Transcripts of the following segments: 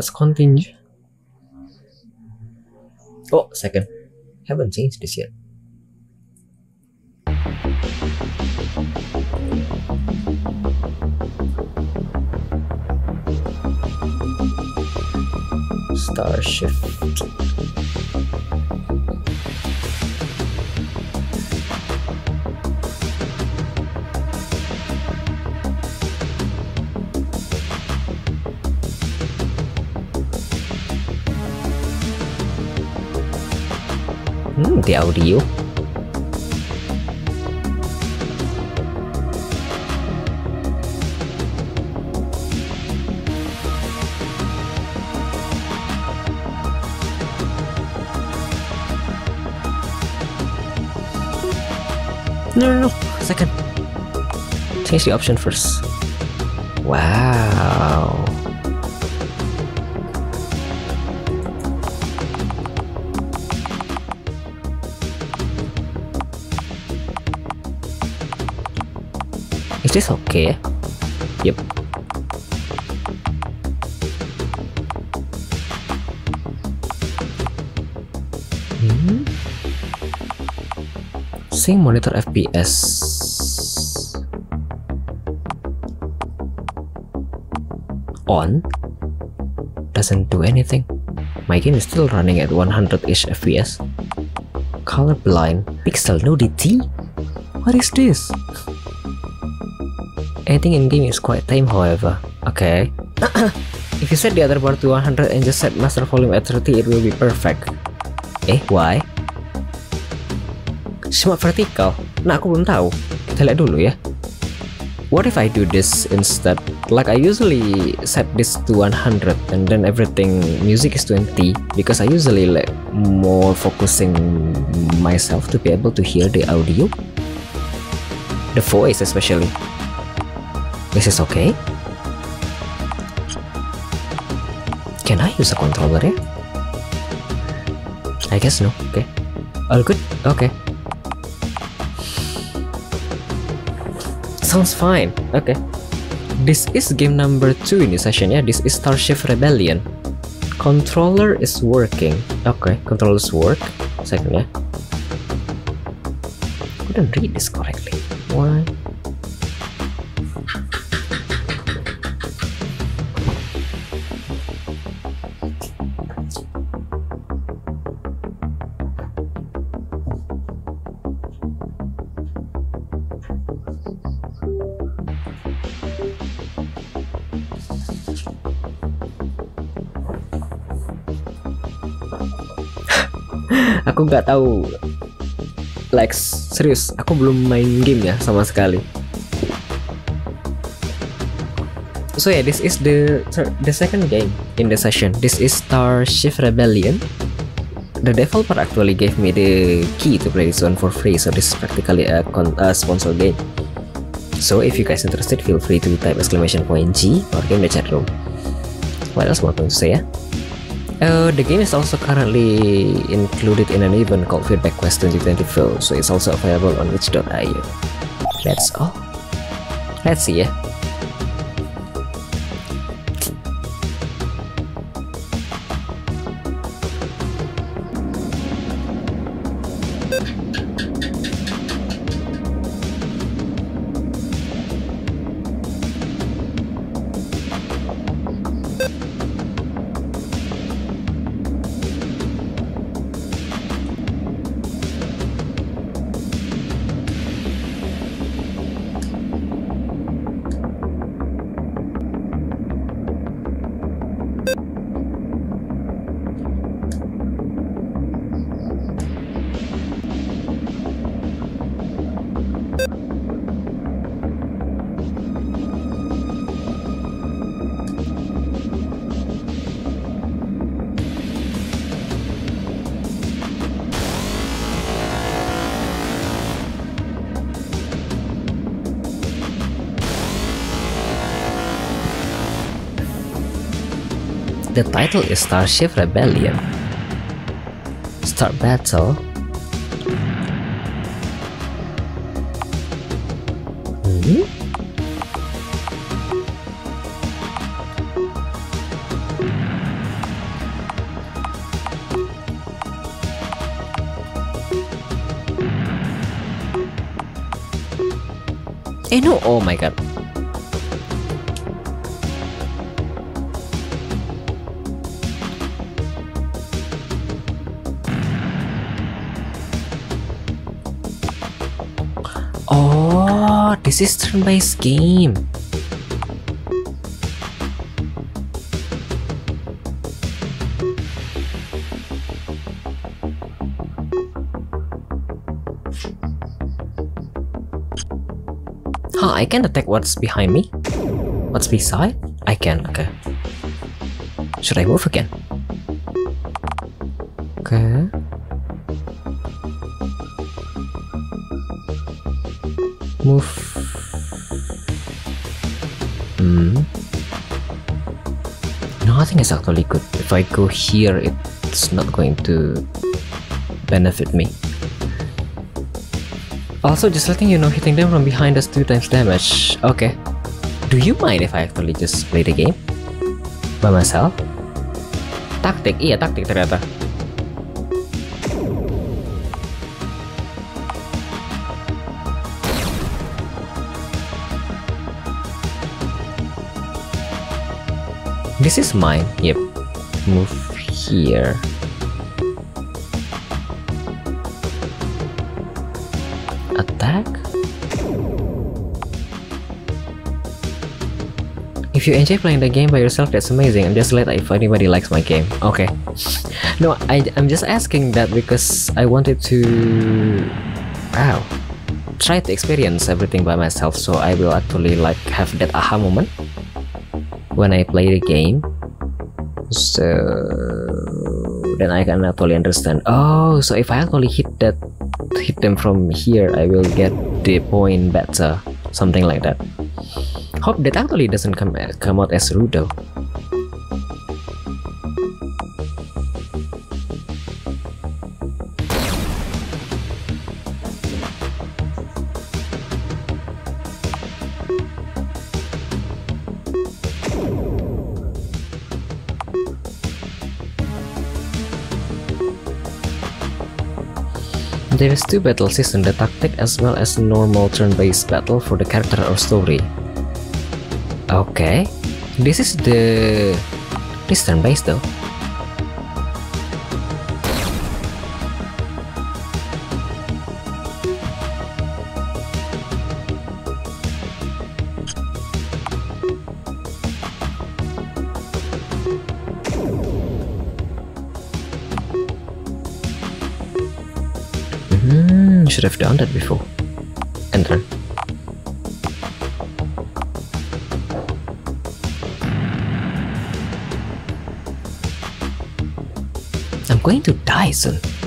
Let's continue. Oh, second. Haven't changed this yet. Star shift. The audio. No, no, no. Second. Change the option first. Wow. Is this okay? Yep. Hmm. Sync monitor FPS. On. Doesn't do anything. My game is still running at 100-ish FPS. Colorblind. Pixel nudity? What is this? Anything in game is quite tame however. Okay. if you set the other bar to 100 and just set master volume at 30 it will be perfect. Eh, why? Smart vertical? Nah, aku belum tahu. Kita lihat dulu ya. What if I do this instead? Like I usually set this to 100 and then everything music is 20 because I usually like more focusing myself to be able to hear the audio. The voice especially. This is okay? Can I use a controller here? I guess no. Okay. All good? Okay. Sounds fine. Okay. This is game number 2 in this session yeah. This is Star Shift Rebellion. Controller is working. Okay, controllers work. Second yeah. Couldn't read this correctly. Why? Nggak tahu like serius aku belum main game ya sama sekali. So yeah this is the the second game in the session. This is Starship Rebellion. The developer actually gave me the key to play this one for free so this is practically a, a sponsor game. So if you guys interested feel free to type exclamation point G or game the chat room. What else am I going to say yeah Uh, the game is also currently included in an event called Feedback Quest 2024, so it's also available on itch.io. That's all. Let's see ya. Title is Star Shift Rebellion. Start battle. This is turn-based game. Huh, I can attack what's behind me? What's beside? I can, okay. Should I move again? Okay. Move. If I go here, it's not going to benefit me. Also, just letting you know, hitting them from behind does 2 times damage. Okay. Do you mind if I actually just play the game? By myself? Taktik, iya taktik ternyata. This is mine. Yep. Move here. Attack? If you enjoy playing the game by yourself, that's amazing. I'm just glad if anybody likes my game. Okay. no, I, I'm just asking that because I wanted to... Wow. Try to experience everything by myself so I will actually like have that aha moment when I play the game. So then I can actually understand. Oh, so if I actually hit that, hit them from here, I will get the point better, something like that. Hope that actually doesn't come come out as rude though. There is two battle system, the tactic as well as normal turn-based battle for the character or story. Okay, this is the... this turn-based though. Have done that before. Enter. Uh, I'm going to die soon.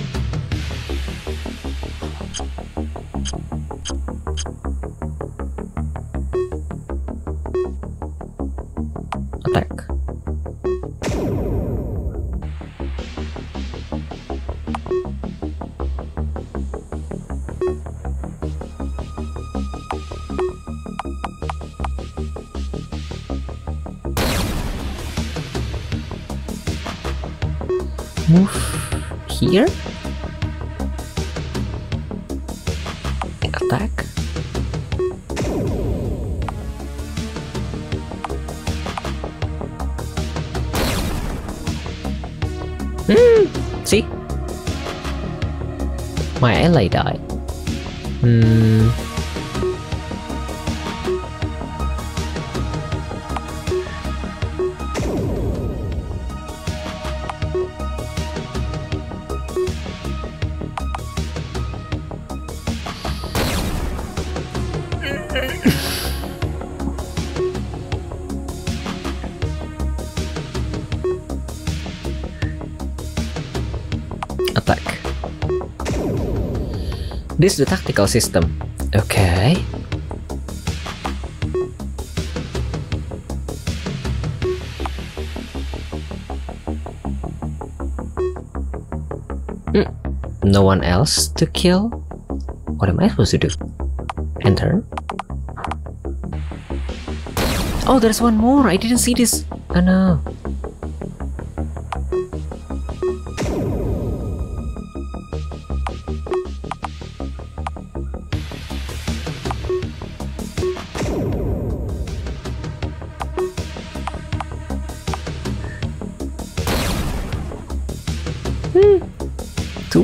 Move here. Attack. Hmm see? My ally died. Hmm This is the tactical system. Okay. Hmm. No one else to kill? What am I supposed to do? Enter. Oh, there's one more. I didn't see this. Oh no.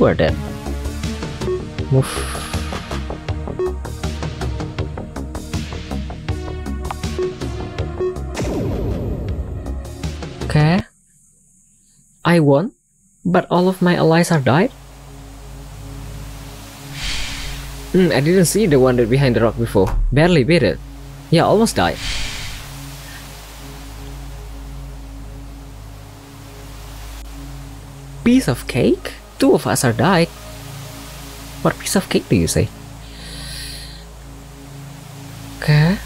Two are dead. Move. Okay. I won, but all of my allies are died? Hmm, I didn't see the one that behind the rock before. Barely beat it. Yeah, almost died. Piece of cake? Two of us are died. What piece of cake do you say? Okay.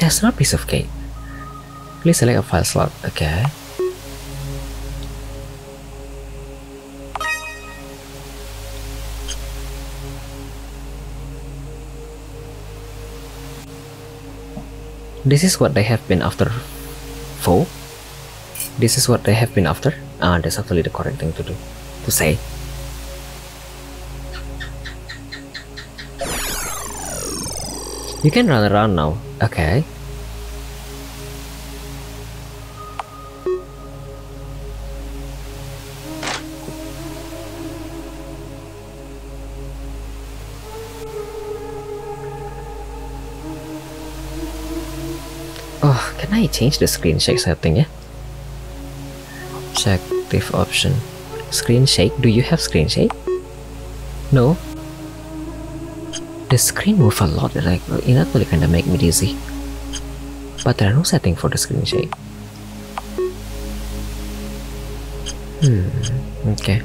There's no piece of cake. Please select a file slot. Okay. This is what they have been after. Four. This is what they have been after. Ah, that's actually the correct thing to do. To say. You can run around now. Okay. Oh, can I change the screen shake setting ya? Objective option. Screen shake. Do you have screen shake? No. The screen move a lot. Like it actually kinda make me dizzy. But there are no setting for the screen shake. Hmm. Okay.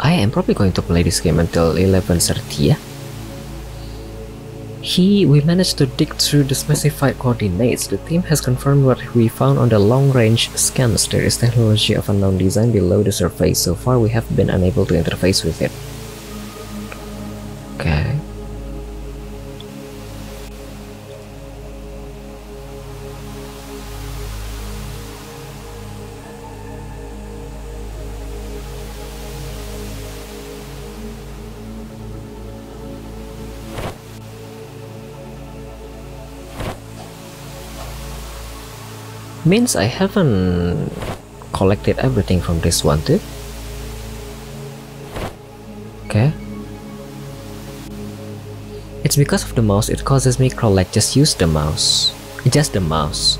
I am probably going to play this game until 11.30 yeah? He, we managed to dig through the specified coordinates. The team has confirmed what we found on the long-range scans. There is technology of unknown design below the surface. So far, we have been unable to interface with it. Okay. Means I haven't collected everything from this one too. Okay. It's because of the mouse it causes me collect just use the mouse. Just the mouse.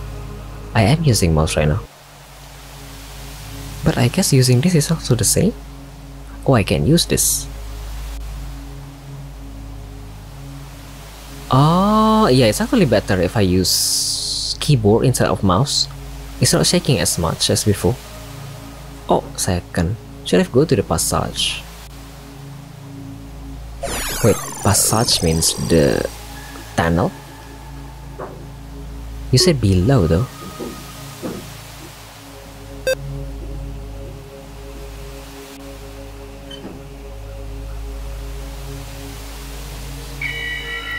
I am using mouse right now. But I guess using this is also the same. Oh, I can use this. Oh, yeah, it's actually better if I use keyboard instead of mouse. It's not shaking as much as before. Oh, second. Should I go to the passage? Wait, passage means the tunnel? You said below though.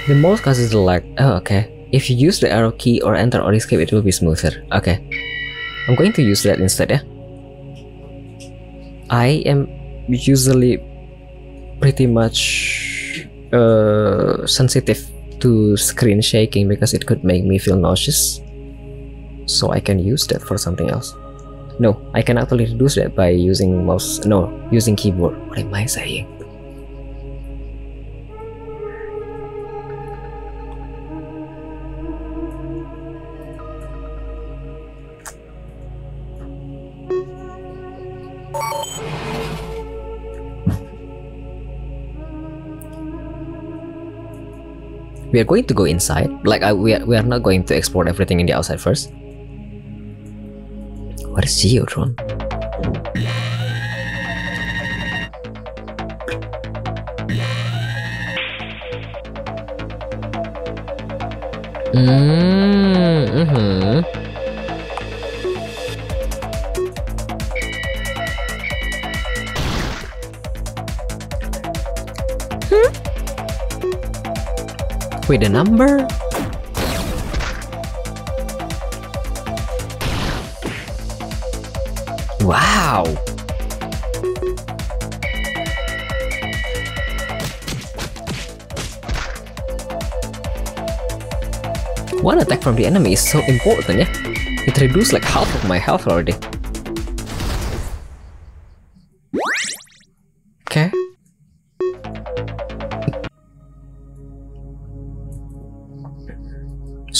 The mouse causes the lag. Oh, okay. If you use the arrow key or enter or escape, it will be smoother. Okay. I'm going to use that instead, yeah? I am usually pretty much uh, sensitive to screen shaking because it could make me feel nauseous. So I can use that for something else. No, I can actually reduce that by using mouse. No, using keyboard. What am I saying? We are going to go inside. Like I, we, are, we are not going to export everything in the outside first. What is geotron mm, with a number? Wow! One attack from the enemy is so important, yeah? It reduced like half of my health already.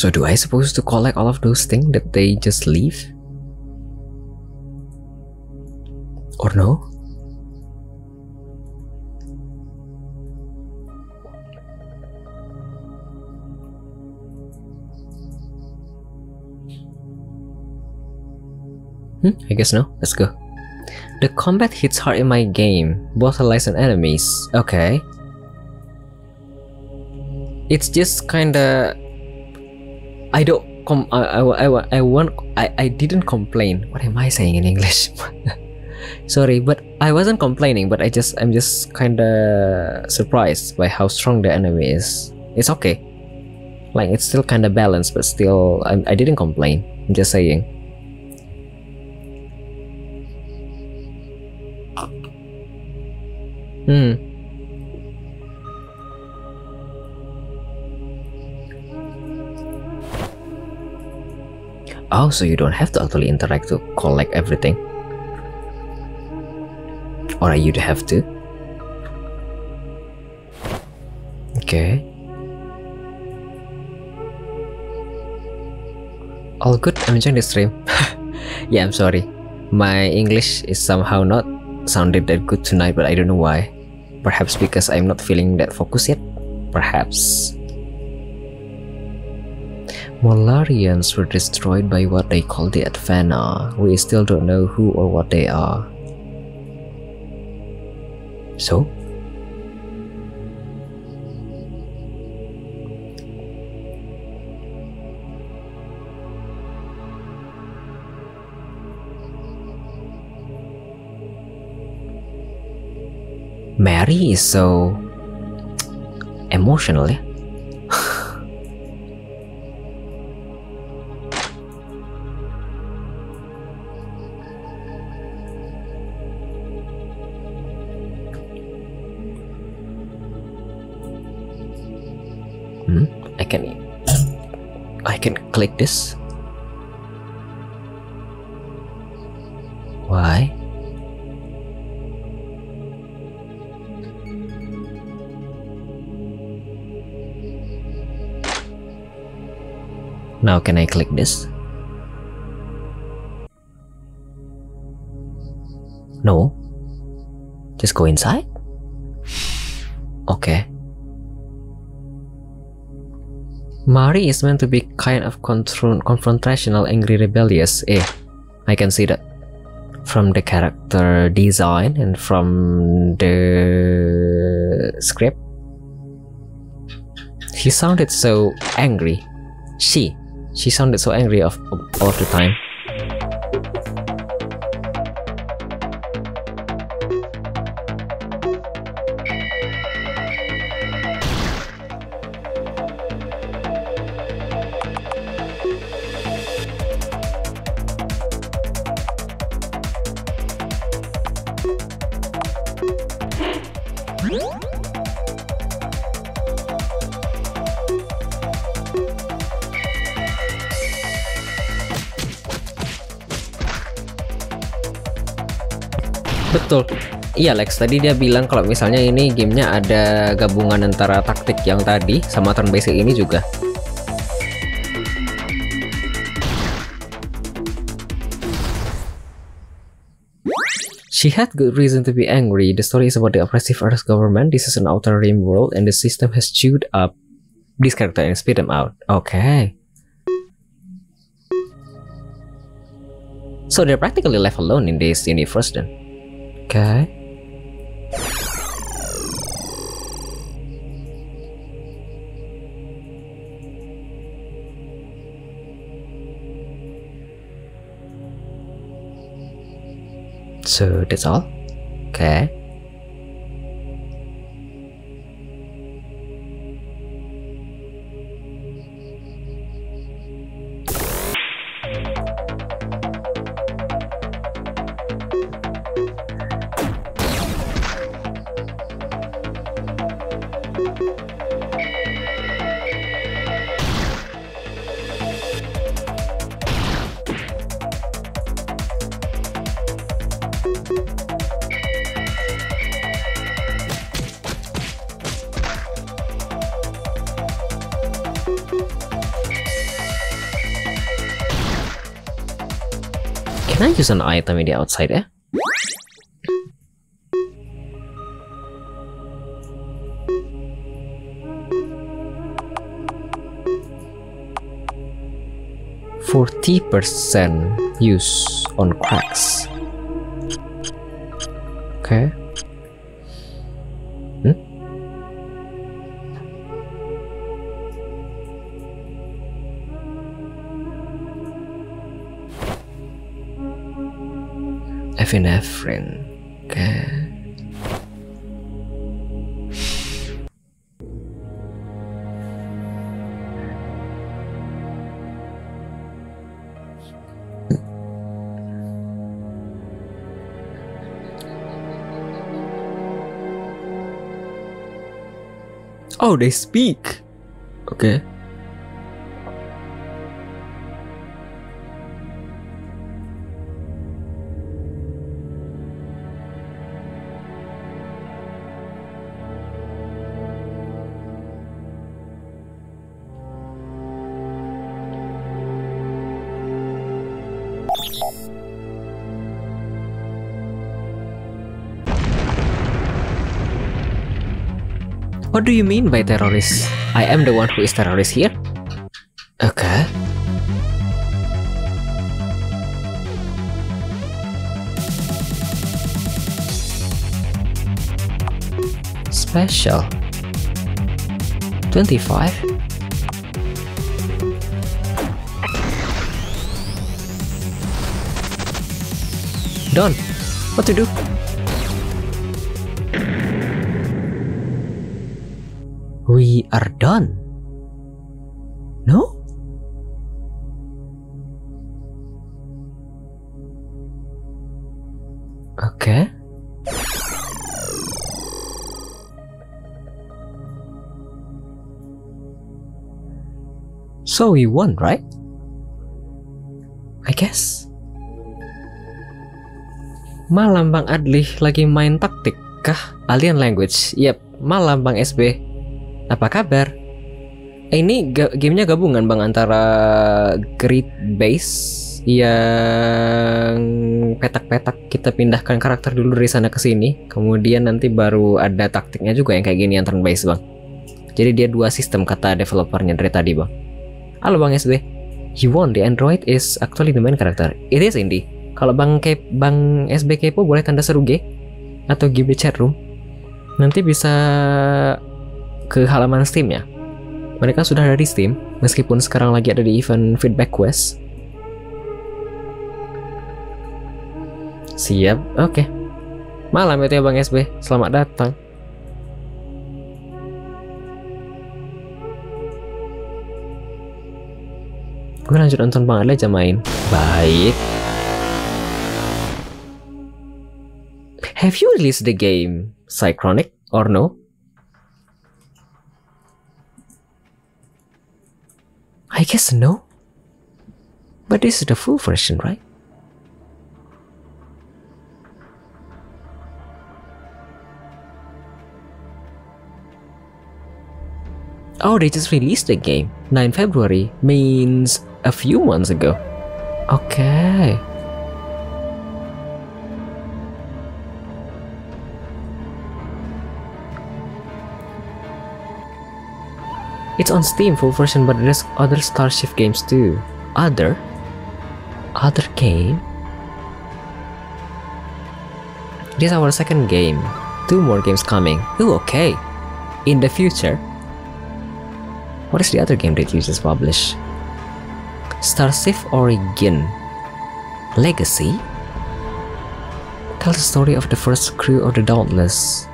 So do I supposed to collect all of those things that they just leave? Or no? Hmm, I guess no. Let's go. The combat hits hard in my game, both allies and enemies. Okay. It's just kinda... I don't com I, I, I, I want I, I didn't complain. What am I saying in English? Sorry, but I wasn't complaining, but I just I'm just kinda surprised by how strong the enemy is. It's okay. Like it's still kinda balanced, but still I, I didn't complain. I'm just saying. Hmm. Oh, so you don't have to actually interact to collect everything? Or you have to? Okay. All good, I'm enjoying the stream. yeah, I'm sorry. My English is somehow not sounded that good tonight, but I don't know why. Perhaps because I'm not feeling that focused yet? Perhaps. Molarians were destroyed by what they call the Advana. We still don't know who or what they are. So? Mari is so emotional, yeah? Click this. Why? Now can I click this? No. Just go inside? Mari is meant to be kind of confrontational, angry, rebellious. Eh, I can see that. From the character design and from the script. He sounded so angry. She she sounded so angry of, all of the time. Betul. Iya Lex, tadi dia bilang kalau misalnya ini gamenya ada gabungan antara taktik yang tadi sama turn basic ini juga. She had good reason to be angry. The story is about the oppressive Earth government. This is an outer rim world and the system has chewed up this character and spit them out. Okay. So they're practically left alone in this universe then. Okay. So that's all? Okay. Use an item in the outside eh? Forty percent use on cracks. Okay. Epinephrine. Okay. Oh, they speak. Okay. What do you mean by terrorist? I am the one who is terrorist here? Okay. Special. 25? Done. What to do? We are done. No? Okay. So we won, right? I guess. Malam Bang Adli lagi main taktik kah? Alien Language. Yap, malam Bang SB. Apa kabar? Eh, ini ga gamenya gabungan bang antara Grid Base yang petak-petak kita pindahkan karakter dulu dari sana ke sini, kemudian nanti baru ada taktiknya juga yang kayak gini yang turn base bang. Jadi dia dua sistem kata developernya dari tadi bang. Halo bang SB, you won the Android is actually the main character. It is Indy. Kalau bang Ke bang SB kepo boleh tanda seru G atau give the chat room. Nanti bisa ke halaman Steam ya. Mereka sudah ada di Steam, meskipun sekarang lagi ada di event Feedback Quest. Siap, oke. Malam itu ya Bang SB, selamat datang. Gue lanjut nonton Bang Adli aja main. Baik. Have you released the game Cychronic or no? I guess no. But this is the full version, right? Oh, they just released the game. 9 February means a few months ago. Okay. It's on Steam full version, but there's other Star Shift games too. Other? Other game? This is our second game. Two more games coming. Ooh, okay. In the future. What is the other game that you just published? Star Shift Origin. Legacy? Tell the story of the first crew of the Dauntless.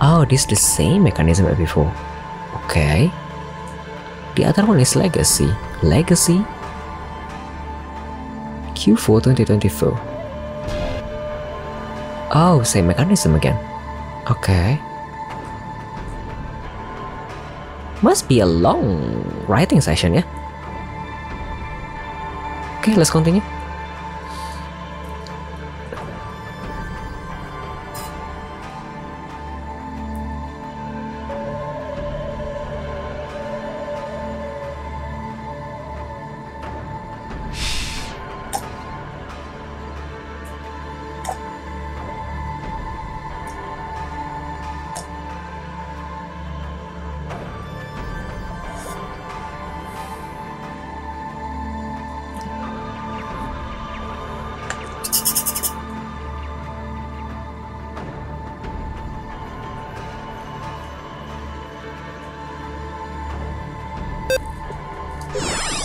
Oh, this is the same mechanism as before. Okay. The other one is Legacy. Legacy? Q4 2024. Oh, same mechanism again. Okay. Must be a long writing session, yeah? Okay, let's continue. Yeah!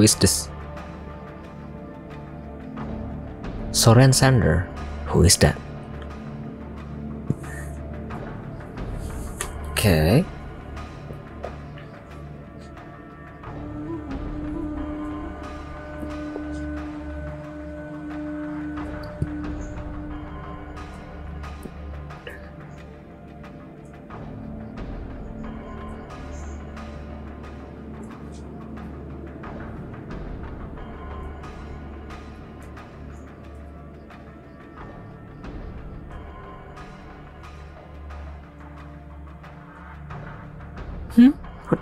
is this? Soren Sander. Who is that? Okay.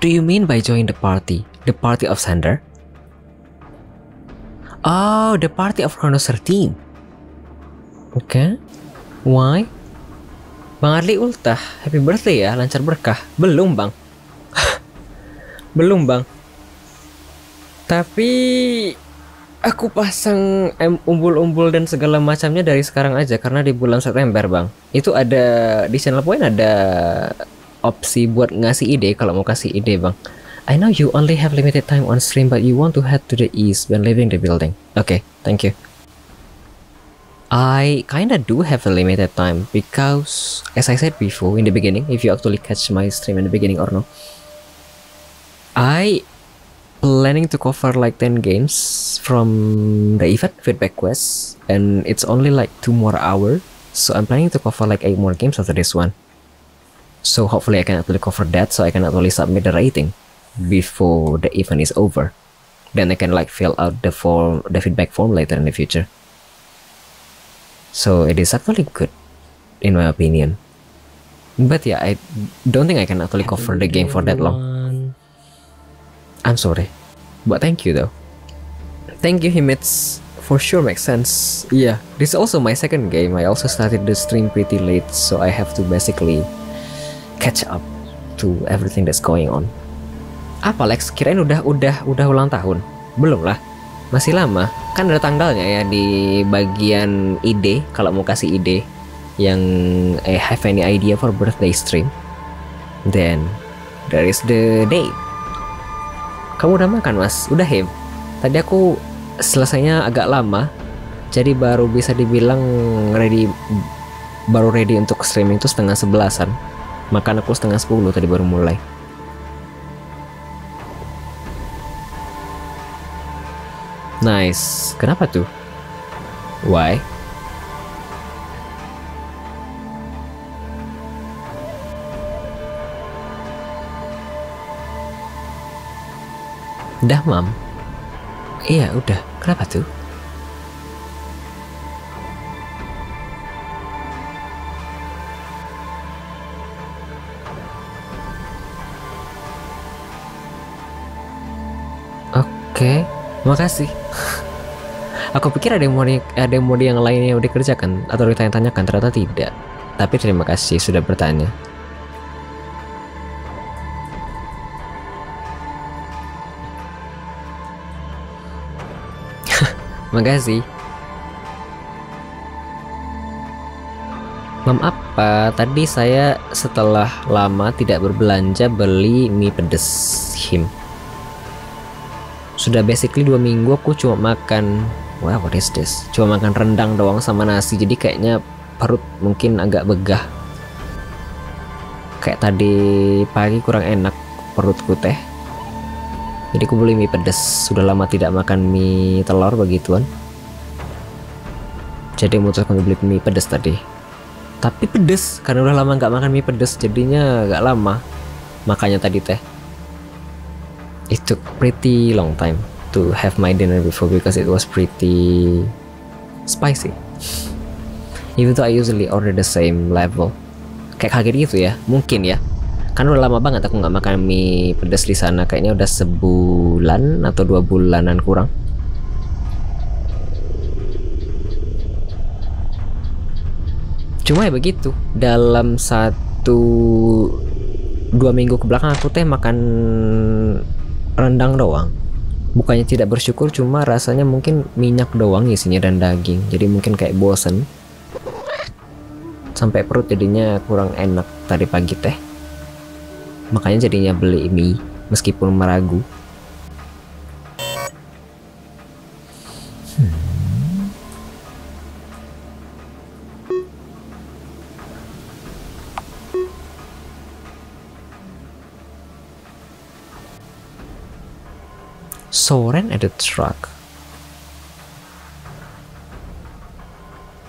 Do you mean by join the party? The party of Sander? Oh, the party of Chronos 13. Oke. Okay. Why? Bang Arli ultah, happy birthday ya, lancar berkah. Belum bang. Belum bang. Tapi aku pasang umbul-umbul dan segala macamnya dari sekarang aja karena di bulan September bang. Itu ada di channel point ada opsi buat ngasih ide kalau mau kasih ide bang. I know you only have limited time on stream but you want to head to the east when leaving the building. Okay, thank you. I kinda do have a limited time because as I said before in the beginning, if you actually catch my stream in the beginning or no, I planning to cover like 10 games from the event feedback quest and it's only like two more hours so I'm planning to cover like 8 more games after this one so hopefully I can actually cover that so I can actually submit the rating before the event is over. Then I can like fill out the form, the feedback form later in the future. So it is actually good, in my opinion. But yeah, I don't think I can actually cover the game for that long. I'm sorry, but thank you though. Thank you, Himits. For sure makes sense. Yeah, this is also my second game. I also started the stream pretty late, so I have to basically catch up to everything that's going on. Apa Lex? Kirain udah udah udah ulang tahun? Belum lah. Masih lama. Kan ada tanggalnya ya di bagian ide kalau mau kasih ide yang eh have any idea for birthday stream. Then there is the date. Kamu udah makan mas? Udah him. Tadi aku selesainya agak lama, jadi baru bisa dibilang ready baru ready untuk streaming itu setengah sebelasan Makan aku setengah sepuluh tadi baru mulai. Nice. Kenapa tuh? Why? Udah, Mam. Iya, udah. Kenapa tuh? Makasih. Aku pikir ada mode ada mode yang lainnya yang dikerjakan atau ditanya-tanyakan ternyata tidak. Tapi terima kasih sudah bertanya. Makasih. Mam apa? Tadi saya setelah lama tidak berbelanja beli mie pedes him sudah basically dua minggu aku cuma makan wow what is this? Cuma makan rendang doang sama nasi jadi kayaknya perut mungkin agak begah. Kayak tadi pagi kurang enak perutku teh. Jadi aku beli mie pedas sudah lama tidak makan mie telur begituan. Jadi memutuskan beli mie pedas tadi. Tapi pedes karena udah lama nggak makan mie pedas jadinya agak lama. Makanya tadi teh it took pretty long time to have my dinner before because it was pretty spicy. Even though I usually order the same level. Kayak kaget gitu ya, mungkin ya. Kan udah lama banget aku nggak makan mie pedas di sana. Kayaknya udah sebulan atau dua bulanan kurang. Cuma ya begitu. Dalam satu dua minggu ke belakang aku teh makan rendang doang. Bukannya tidak bersyukur cuma rasanya mungkin minyak doang isinya dan daging. Jadi mungkin kayak bosen. Sampai perut jadinya kurang enak tadi pagi teh. Makanya jadinya beli mie meskipun meragu Soren at the truck.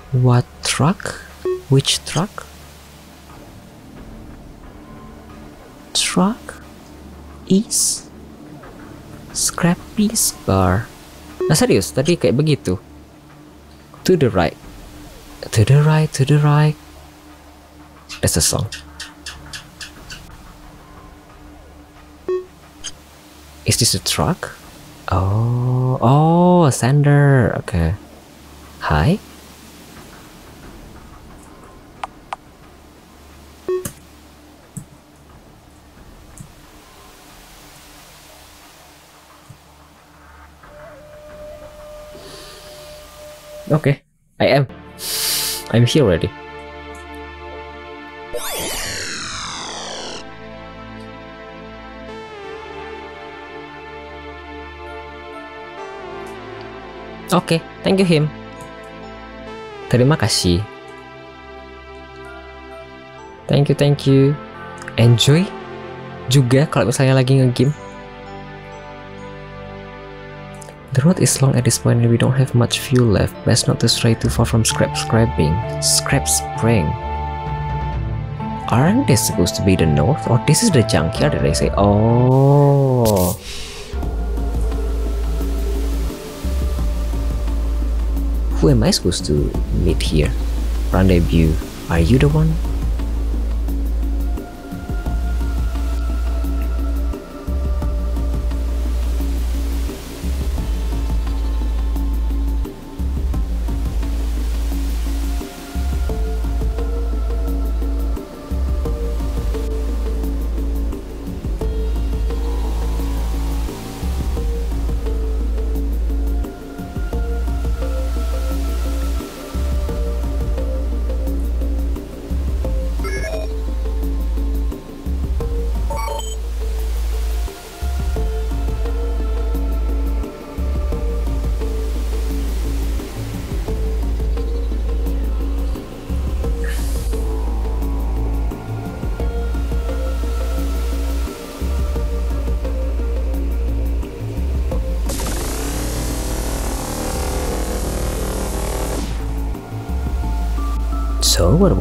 What truck? Which truck? Truck is Scrappy's car. Nah serius, tadi kayak begitu. To the right. To the right, to the right. That's a song. Is this a truck? Oh, oh, Sander. Okay. Hi. Okay, I am. I'm here already. Oke, okay, thank you him. Terima kasih. Thank you, thank you. Enjoy juga kalau misalnya lagi ngegame. The road is long at this point and we don't have much fuel left. Best not to stray too far from scrap scrapping. Scrap spring. Aren't they supposed to be the north? Or this is the junkyard that they say? Oh. Who am I supposed to meet here? Rendezvous. Are you the one?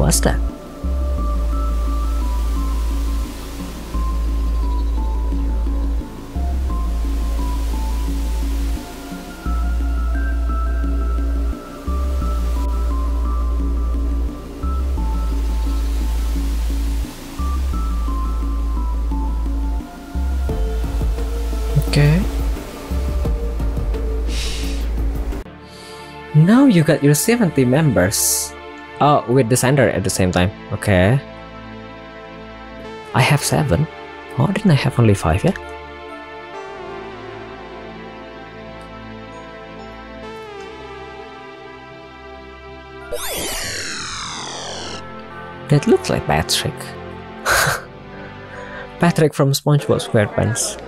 That? Okay. Now you got your 70 members. Oh, with the sender at the same time. Okay. I have seven. Oh, didn't I have only five, yeah? That looks like Patrick. Patrick from SpongeBob SquarePants.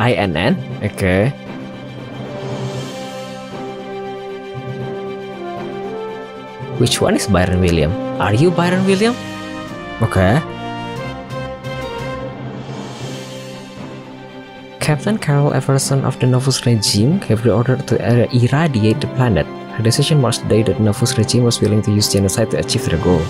INN? Okay. Which one is Byron William? Are you Byron William? Okay. Captain Carol Everson of the Novus regime gave the order to er, irradiate the planet. Her decision marks the day that Novus regime was willing to use genocide to achieve their goal.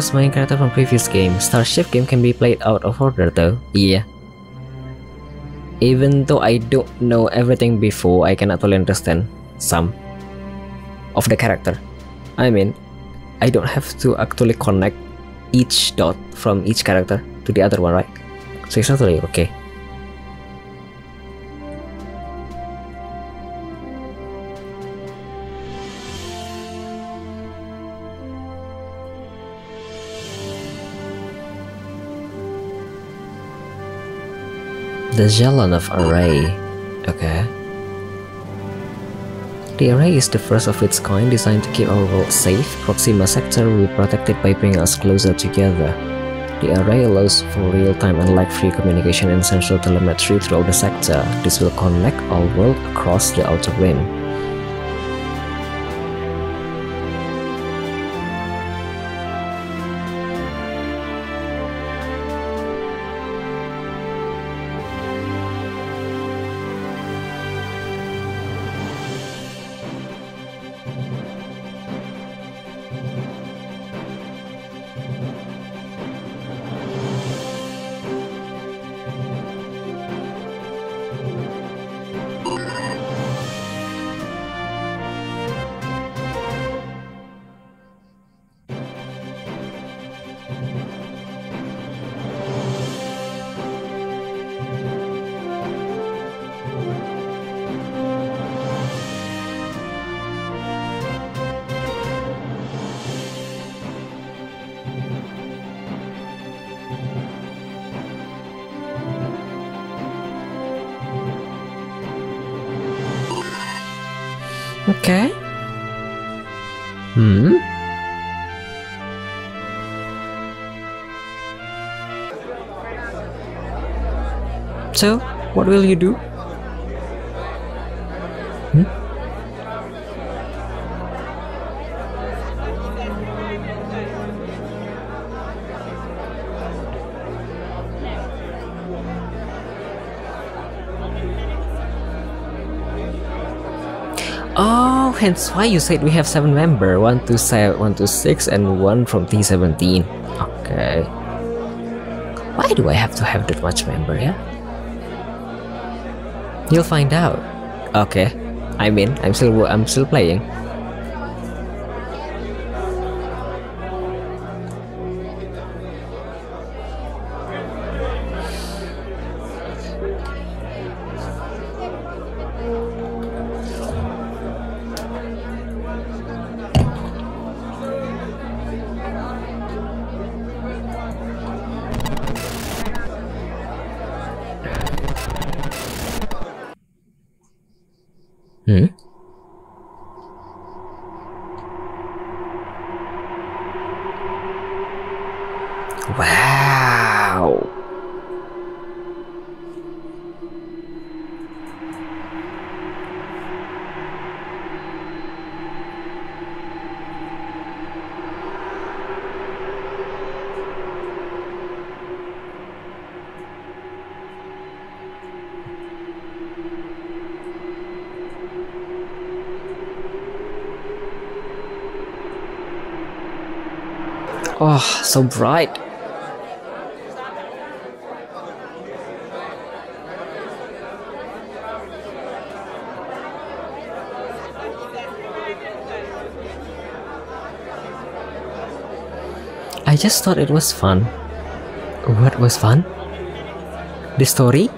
Was main character from previous game. Star Shift game can be played out of order though. Yeah. Even though I don't know everything before, I can actually understand some of the character. I mean, I don't have to actually connect each dot from each character to the other one, right? So it's totally okay. The Zelenov Array. Okay. The array is the first of its kind designed to keep our world safe. Proxima Sector will be protected by bringing us closer together. The array allows for real-time and lag-free communication and central telemetry throughout the sector. This will connect our world across the outer rim. Okay. Hmm. So, what will you do? Hence why you said we have seven member, one to seven, one to six, and one from T seventeen. Okay. Why do I have to have that much member? Yeah. You'll find out. Okay. I mean, I'm still I'm still playing. Wow. Oh, so bright. I just thought it was fun. What was fun? The story?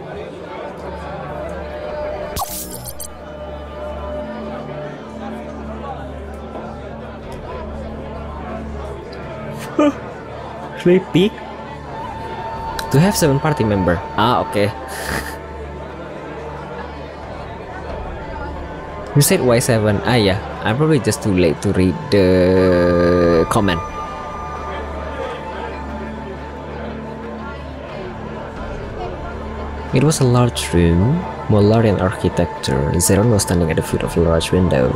Peek? To have seven party member. Ah, okay. you said why seven? Ah, yeah. I'm probably just too late to read the comment. It was a large room, Molarian architecture. Zeron was standing at the foot of a large window.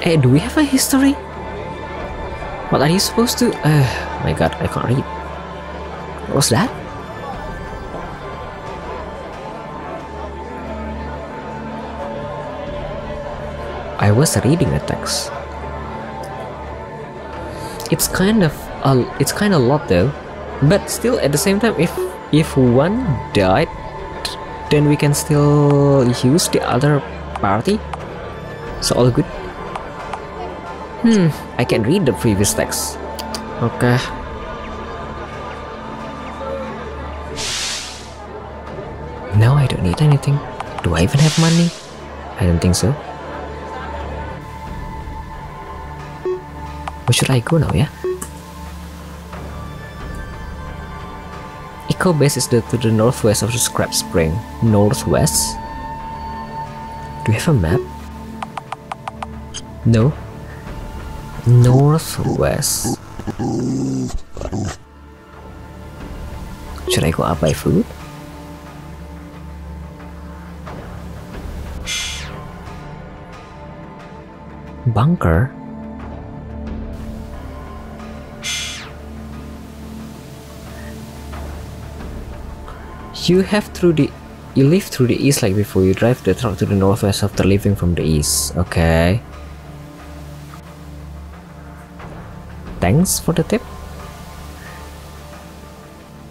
Hey, do we have a history? What are you supposed to? Uh, my god, I can't read. What was that? I was reading a text. It's kind of a, it's kind of a lot though, but still at the same time, if if one died, then we can still use the other party. So all good. Hmm, I can read the previous text. Okay. No, I don't need anything. Do I even have money? I don't think so. Where should I go now, yeah? Echo base is the, to the northwest of the scrap spring. Northwest? Do you have a map? No. Northwest. Should I go up by food? Bunker? You have through the you live through the east like before you drive the truck to the northwest after leaving from the east. Okay. Thanks for the tip.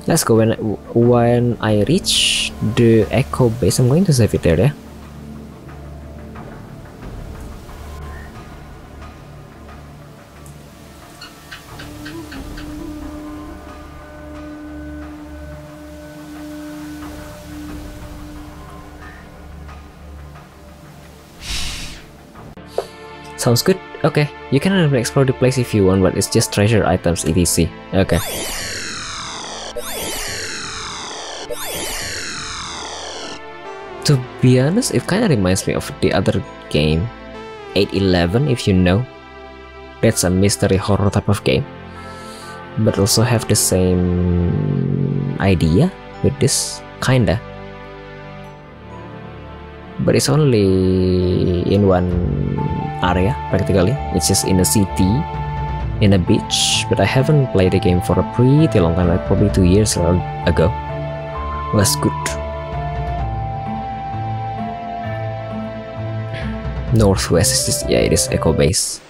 Let's go when when I reach the echo base. I'm going to save it there, yeah. Sounds good. Okay, you can explore the place if you want, but it's just treasure items etc. Okay. To be honest, it kind of reminds me of the other game, 811 if you know. That's a mystery horror type of game. But also have the same idea with this, kinda but it's only in one area practically it's just in a city in a beach but I haven't played the game for a pretty long time like probably two years ago. Was good. Northwest is just yeah it is echo base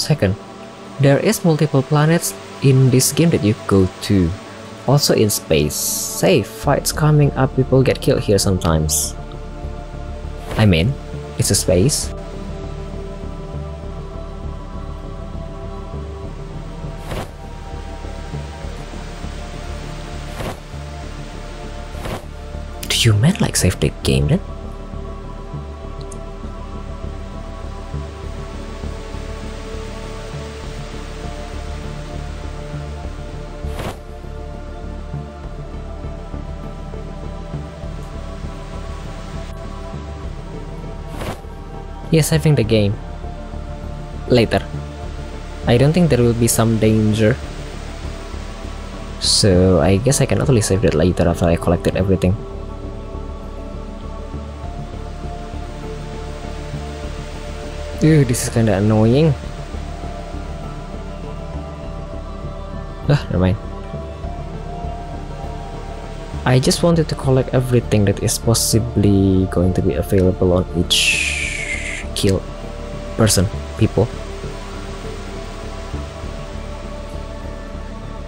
Second, there is multiple planets in this game that you go to. Also in space. Say, fights coming up, people get killed here sometimes. I mean, it's a space. Do you mean like save the game then? Yes, saving the game. Later. I don't think there will be some danger. So I guess I can only save that later after I collected everything. Ew, this is kinda annoying. Ah, never mind. I just wanted to collect everything that is possibly going to be available on each kill person, people.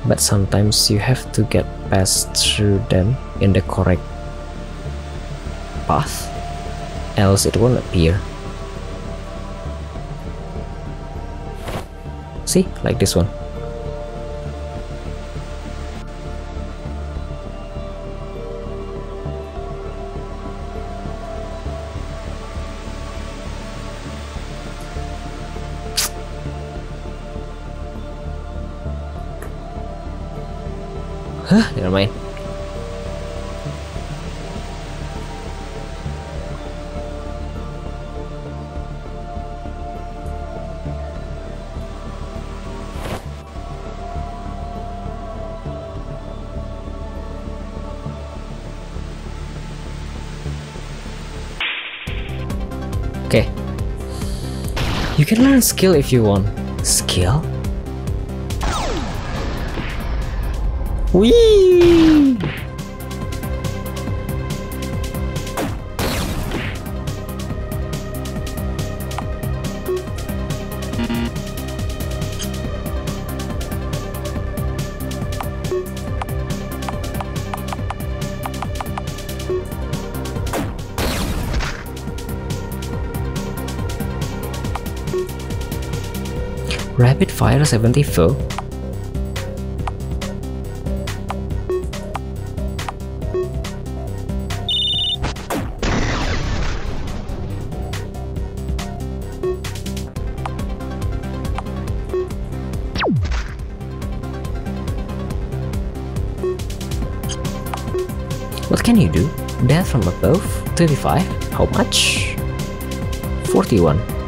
But sometimes you have to get past through them in the correct path, else it won't appear. See, like this one. Huh, never mind. Okay. You can learn skill if you want. Skill? Whee! Rapid Fire 74 25 how much? 41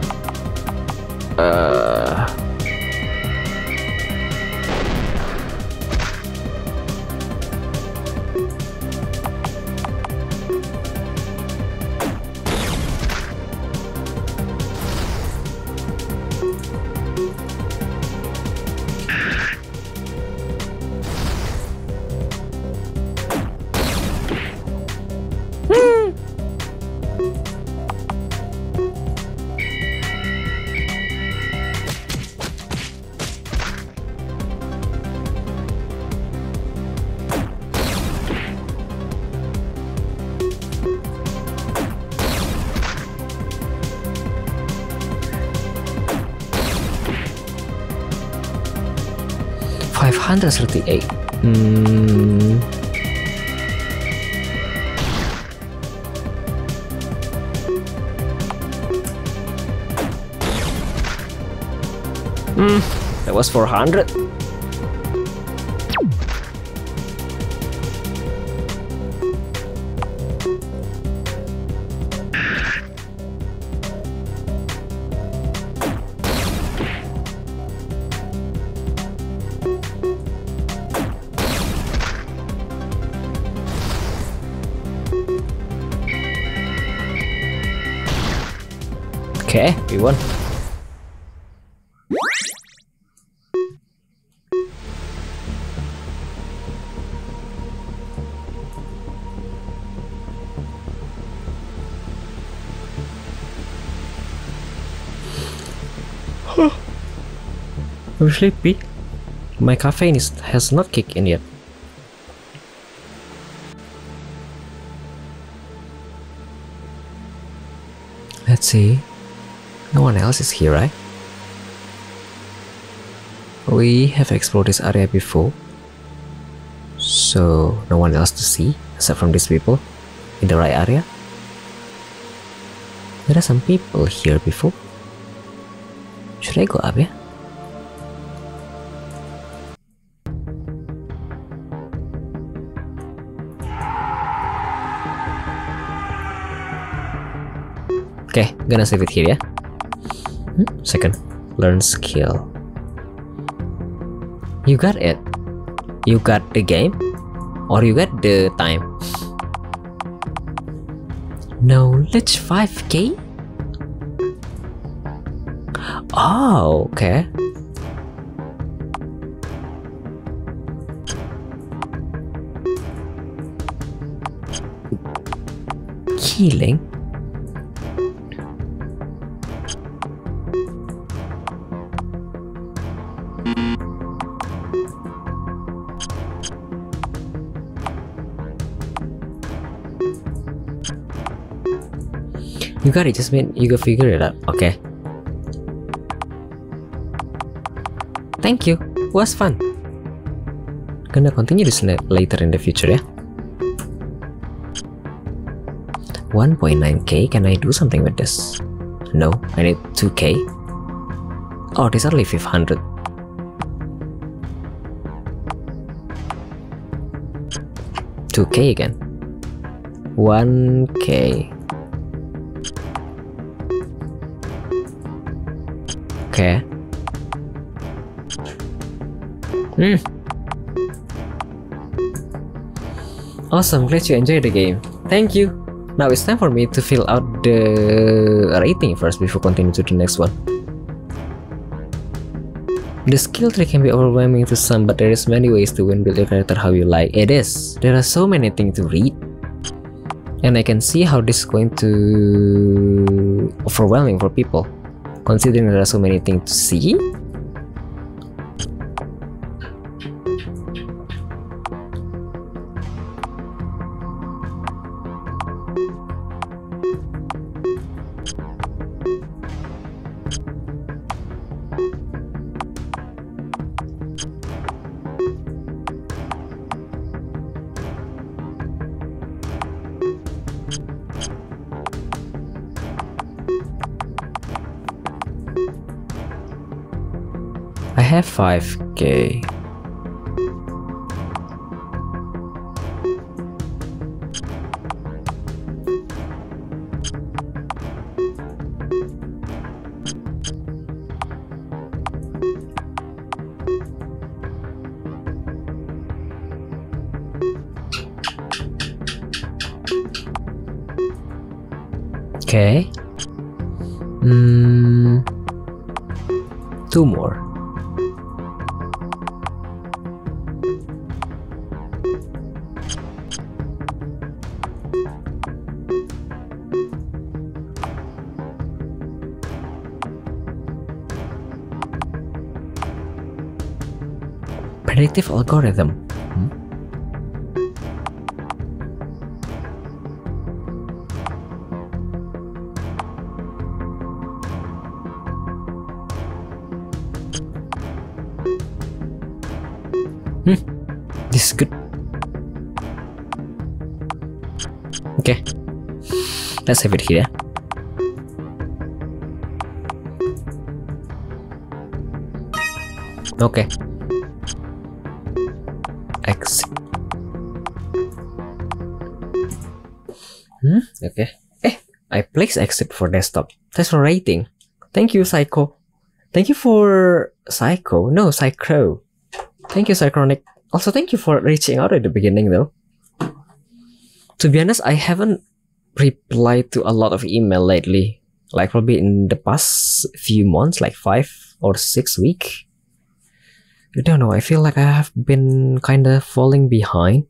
138. Mm. Mm, that was 400. I'm sleepy. My caffeine is, has not kicked in yet. Let's see. No one else is here, right? We have explored this area before. So, no one else to see except from these people in the right area. There are some people here before. Should I go up, yeah? Okay, gonna save it here, yeah? Hmm? Second, learn skill. You got it. You got the game, or you got the time. Knowledge 5k? Oh, okay. Healing? Got it, just mean you go figure it out. Okay. Thank you. Was fun. Gonna continue this later in the future, yeah? 1.9k, can I do something with this? No, I need 2k. Oh, this only 500. Two K again. One K. Okay. Hmm. Awesome, glad you enjoyed the game. Thank you. Now it's time for me to fill out the rating first before continuing to the next one. The skill tree can be overwhelming to some, but there is many ways to win build your character how you like. It is. There are so many things to read. And I can see how this is going to overwhelming for people. Considering there are so many things to see. 5k. Predictive algorithm. Hmm? Hmm. This is good. Okay. Let's save it here. Okay. Place exit for desktop. Thanks for rating. Thank you, Psycho. Thank you for Psycho. No, Psycho. Thank you, Psychronic. Also, thank you for reaching out at the beginning, though. To be honest, I haven't replied to a lot of email lately. Like probably in the past few months, like five or six week. I don't know. I feel like I have been kind of falling behind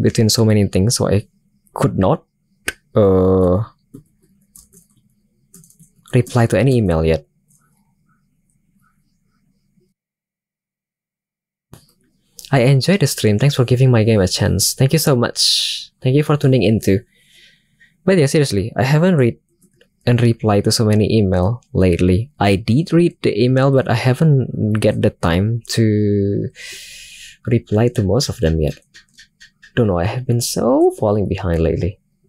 between so many things, so I could not uh, reply to any email yet. I enjoyed the stream. Thanks for giving my game a chance. Thank you so much. Thank you for tuning in too. But yeah, seriously, I haven't read and replied to so many email lately. I did read the email, but I haven't get the time to reply to most of them yet. Don't know. I have been so falling behind lately.